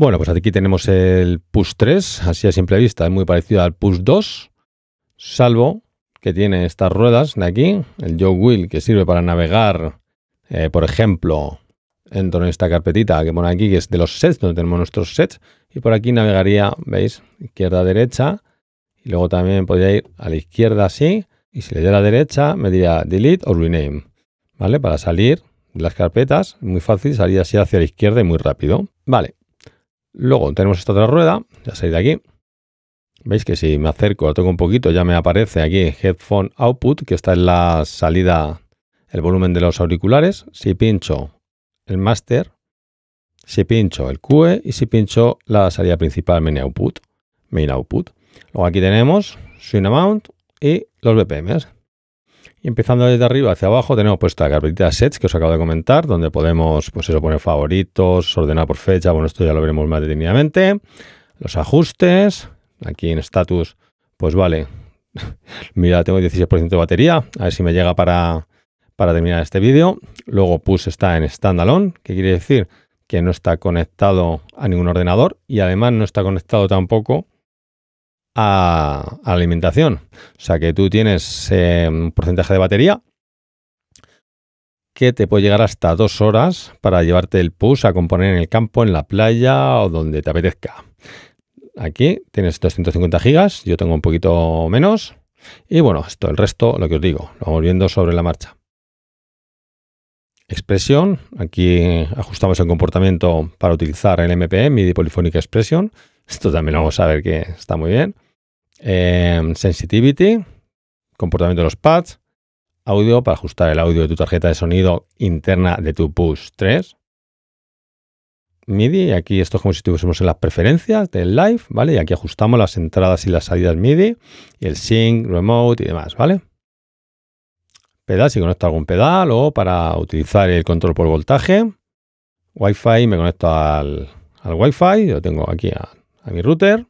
Bueno, pues aquí tenemos el push 3, así a simple vista, es muy parecido al push 2, salvo que tiene estas ruedas de aquí, el Joe Wheel que sirve para navegar, eh, por ejemplo, en esta carpetita que pone aquí, que es de los sets, donde tenemos nuestros sets, y por aquí navegaría, ¿veis? Izquierda, derecha, y luego también podría ir a la izquierda así, y si le doy a la derecha me diría delete o rename, ¿vale? Para salir de las carpetas, muy fácil, salir así hacia la izquierda y muy rápido. Vale, Luego tenemos esta otra rueda, ya salí de aquí. Veis que si me acerco, lo toco un poquito, ya me aparece aquí Headphone Output, que está en la salida, el volumen de los auriculares. Si pincho el Master, si pincho el QE y si pincho la salida principal Main Output. Main Output. Luego aquí tenemos Swing Amount y los BPMs. Y empezando desde arriba hacia abajo tenemos puesta la carpetita sets que os acabo de comentar, donde podemos pues eso, poner favoritos, ordenar por fecha, bueno, esto ya lo veremos más detenidamente. Los ajustes, aquí en status, pues vale, mira, tengo 16% de batería, a ver si me llega para, para terminar este vídeo. Luego push está en standalone, que quiere decir que no está conectado a ningún ordenador y además no está conectado tampoco a, alimentación. O sea que tú tienes eh, un porcentaje de batería que te puede llegar hasta dos horas para llevarte el push a componer en el campo, en la playa o donde te apetezca. Aquí tienes 250 gigas, yo tengo un poquito menos. Y bueno, esto, el resto, lo que os digo, lo vamos viendo sobre la marcha. Expresión, aquí ajustamos el comportamiento para utilizar el MP, MIDI Polyphonic Expression. Esto también lo vamos a ver que está muy bien. Em, sensitivity, comportamiento de los pads, audio para ajustar el audio de tu tarjeta de sonido interna de tu Push 3. MIDI. Y aquí esto es como si estuviésemos en las preferencias del live, ¿vale? Y aquí ajustamos las entradas y las salidas MIDI y el sync, remote y demás, ¿vale? Pedal, si conecto algún pedal o para utilizar el control por voltaje. Wi-Fi, me conecto al, al Wi-Fi, lo tengo aquí a, a mi router.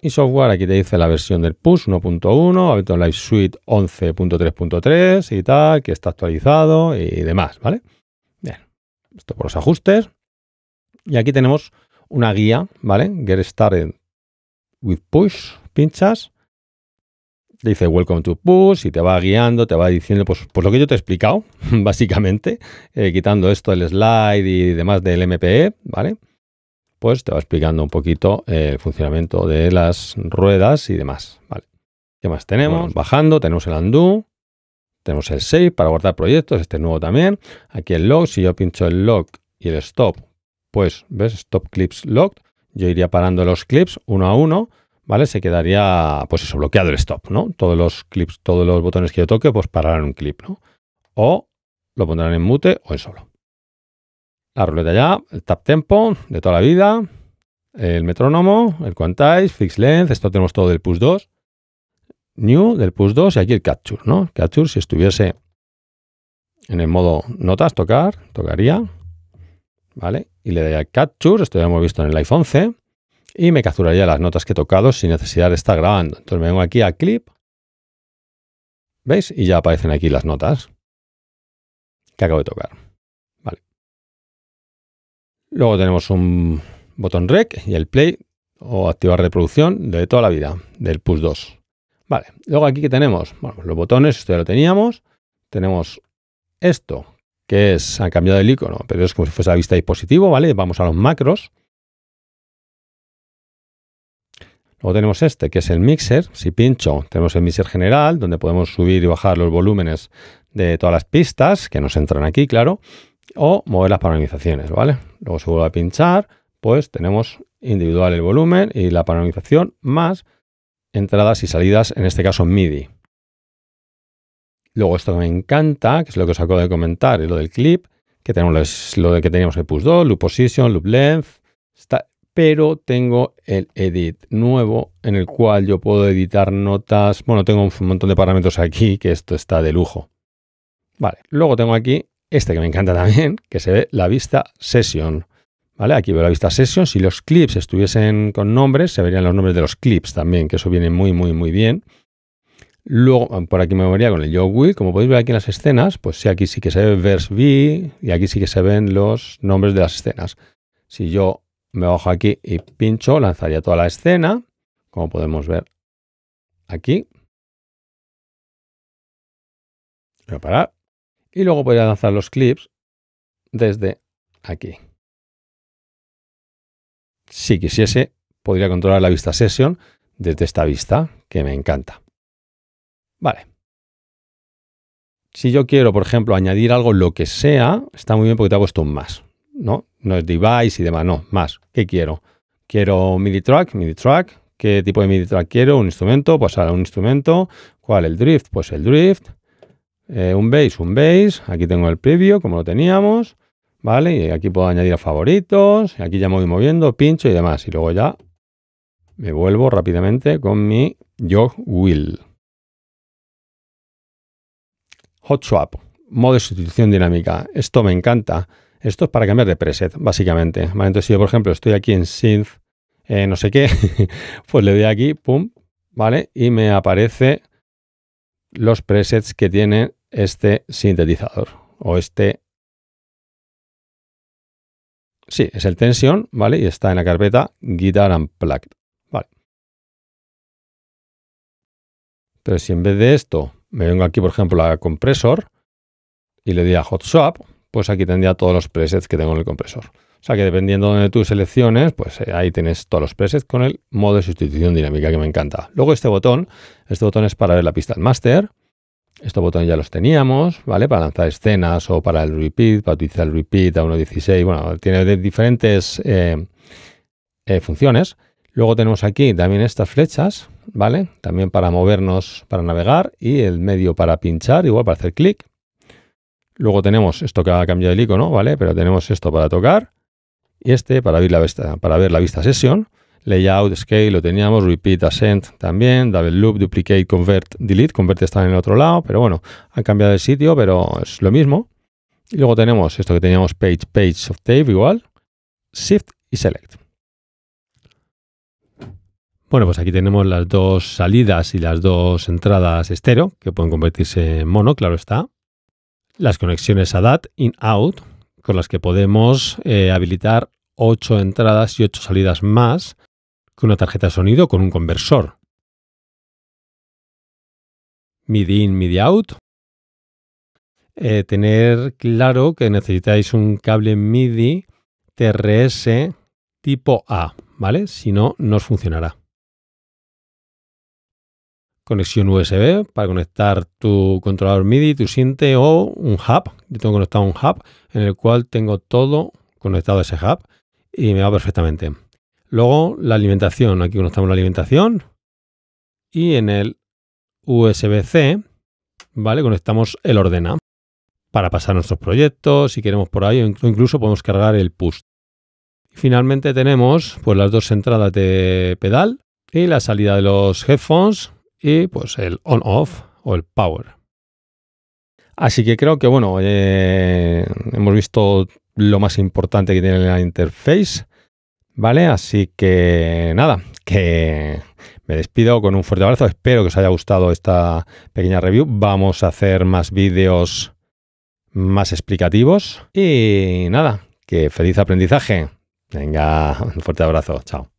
Y software, aquí te dice la versión del push 1.1, Ableton Live Suite 11.3.3 y tal, que está actualizado y demás, ¿vale? Bien, esto por los ajustes. Y aquí tenemos una guía, ¿vale? Get started with push, pinchas. Dice Welcome to Push y te va guiando, te va diciendo, pues, pues lo que yo te he explicado, básicamente, eh, quitando esto del slide y demás del MPE, ¿vale? Pues te va explicando un poquito el funcionamiento de las ruedas y demás. Vale. ¿Qué más tenemos? Bajando, tenemos el undo, tenemos el save para guardar proyectos, este nuevo también. Aquí el log, si yo pincho el log y el stop, pues, ¿ves? Stop clips logged. Yo iría parando los clips uno a uno, ¿vale? Se quedaría, pues eso, bloqueado el stop, ¿no? Todos los clips, todos los botones que yo toque, pues pararán un clip, ¿no? O lo pondrán en mute o en solo la ruleta ya, el tap tempo de toda la vida, el metrónomo, el quantize, fix length, esto tenemos todo del push 2, new del push 2 y aquí el capture, ¿no? Capture si estuviese en el modo notas, tocar, tocaría, ¿vale? Y le daría capture, esto ya hemos visto en el iPhone 11, y me capturaría las notas que he tocado sin necesidad de estar grabando. Entonces me vengo aquí a clip, ¿veis? Y ya aparecen aquí las notas que acabo de tocar. Luego tenemos un botón rec y el play o activar reproducción de toda la vida, del push 2. Vale, luego aquí que tenemos, los botones, esto ya lo teníamos. Tenemos esto, que es, han cambiado el icono, pero es como si fuese la vista dispositivo, ¿vale? Vamos a los macros. Luego tenemos este, que es el mixer. Si pincho, tenemos el mixer general, donde podemos subir y bajar los volúmenes de todas las pistas, que nos entran aquí, claro o mover las paralizaciones, ¿vale? Luego se vuelve a pinchar, pues tenemos individual el volumen y la paralización más entradas y salidas, en este caso MIDI. Luego esto que me encanta, que es lo que os acabo de comentar, es lo del clip, que tenemos lo de que teníamos el push 2, loop position, loop length, pero tengo el edit nuevo en el cual yo puedo editar notas, bueno, tengo un montón de parámetros aquí que esto está de lujo. Vale, luego tengo aquí este que me encanta también, que se ve la vista session. ¿Vale? Aquí veo la vista session. Si los clips estuviesen con nombres, se verían los nombres de los clips también, que eso viene muy, muy, muy bien. Luego, por aquí me movería con el Yo Will. Como podéis ver aquí en las escenas, pues sí, aquí sí que se ve verse V y aquí sí que se ven los nombres de las escenas. Si yo me bajo aquí y pincho, lanzaría toda la escena, como podemos ver aquí. Voy a parar y luego podría lanzar los clips desde aquí. Si quisiese, podría controlar la vista session desde esta vista, que me encanta. Vale. Si yo quiero, por ejemplo, añadir algo, lo que sea, está muy bien porque te ha puesto un más. ¿no? No es device y demás, no, más. ¿Qué quiero? Quiero MIDI track, MIDI track. ¿Qué tipo de MIDI track quiero? Un instrumento, pues ahora un instrumento. ¿Cuál? El drift, pues el drift. Eh, un base, un base. Aquí tengo el preview, como lo teníamos. ¿Vale? Y aquí puedo añadir a favoritos. Aquí ya me voy moviendo, pincho y demás. Y luego ya me vuelvo rápidamente con mi Jog Wheel. Hot Swap, modo de sustitución dinámica. Esto me encanta. Esto es para cambiar de preset, básicamente. Entonces, si yo, por ejemplo, estoy aquí en Synth, eh, no sé qué, pues le doy aquí, pum, ¿vale? Y me aparece los presets que tiene este sintetizador o este... Sí, es el tensión, ¿vale? Y está en la carpeta Guitar Unplugged, ¿vale? Entonces, si en vez de esto me vengo aquí, por ejemplo, a compresor y le doy a Hot Swap, pues aquí tendría todos los presets que tengo en el compresor. O sea que dependiendo de tú selecciones, pues eh, ahí tienes todos los presets con el modo de sustitución dinámica que me encanta. Luego este botón, este botón es para ver la pista del master. Estos botones ya los teníamos, ¿vale? Para lanzar escenas o para el repeat, para utilizar el repeat a 1.16. Bueno, tiene diferentes eh, eh, funciones. Luego tenemos aquí también estas flechas, ¿vale? También para movernos, para navegar y el medio para pinchar, igual para hacer clic. Luego tenemos esto que ha cambiado el icono, ¿vale? Pero tenemos esto para tocar y este para ver la vista, para ver la vista sesión. Layout, Scale lo teníamos, Repeat, Ascent también, Double Loop, Duplicate, Convert, Delete. Convert está en el otro lado, pero bueno, han cambiado el sitio, pero es lo mismo. Y luego tenemos esto que teníamos Page, Page of Tape igual, Shift y Select. Bueno, pues aquí tenemos las dos salidas y las dos entradas estéreo, que pueden convertirse en mono, claro está. Las conexiones ADAT, in-out, con las que podemos eh, habilitar 8 entradas y 8 salidas más con una tarjeta de sonido con un conversor. MIDI in, MIDI out. Eh, tener claro que necesitáis un cable MIDI TRS tipo A, ¿vale? Si no, no os funcionará conexión USB para conectar tu controlador MIDI, tu Sinte o un hub. Yo tengo conectado un hub en el cual tengo todo conectado a ese hub y me va perfectamente. Luego la alimentación, aquí conectamos la alimentación y en el USB-C, ¿vale? Conectamos el ordena para pasar nuestros proyectos, si queremos por ahí, incluso podemos cargar el push. finalmente tenemos pues las dos entradas de pedal y la salida de los headphones y pues el on-off o el power. Así que creo que bueno, eh, hemos visto lo más importante que tiene la interface, ¿vale? Así que nada, que me despido con un fuerte abrazo. Espero que os haya gustado esta pequeña review. Vamos a hacer más vídeos más explicativos. Y nada, que feliz aprendizaje. Venga, un fuerte abrazo. Chao.